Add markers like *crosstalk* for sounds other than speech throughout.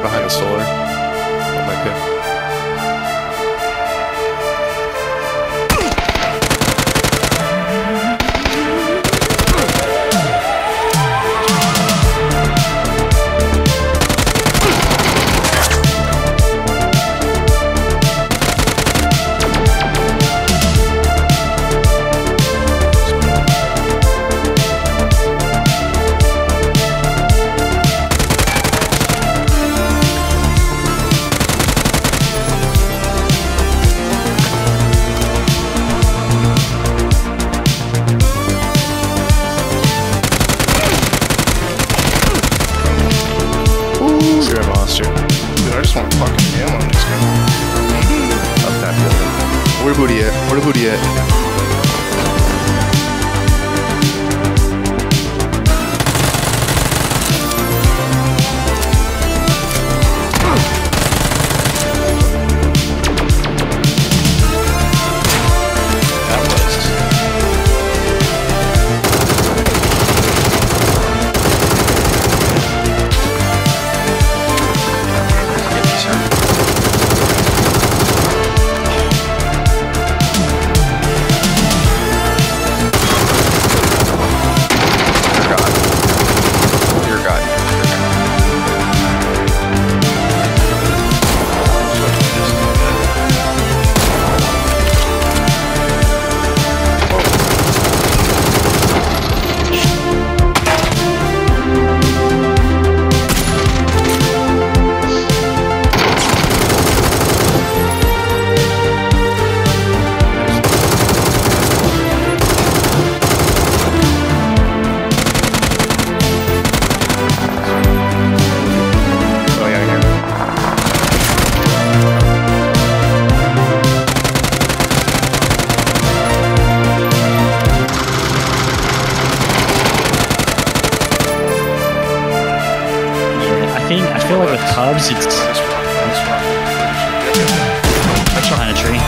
Behind the solar. Monster. Dude, I just want to fucking ammo on this guy. Up that building. Where booty at? Where the booty at? Think I feel like with Cubs, it's This one, this one. behind a tree.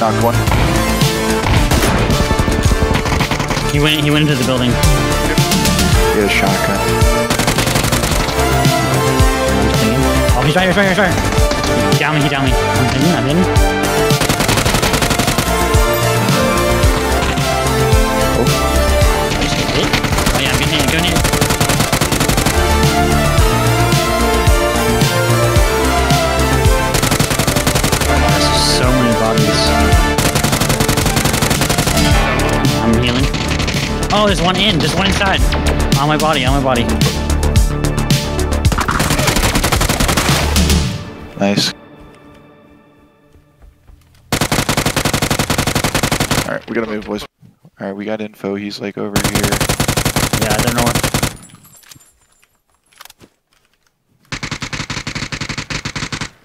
Knocked one. He went. He went into the building. Get a shotgun. Oh, he's right here. He's right here. He's right here. He down me. Down me. I'm in. I'm in. Oh Oh yeah, good hit. Good hit. There's so many bodies. I'm healing. Oh, there's one in. There's one inside. On my body. On my body. Nice. Alright, we gotta move, boys. Alright, we got info. He's like over here. Yeah, I don't know what.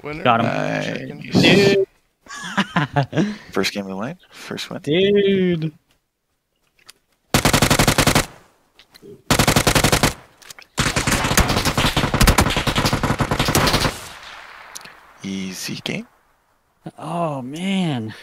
Winner. Got him. Chicken. Dude. *laughs* First game of the night. First win. Dude. Easy game. Oh man.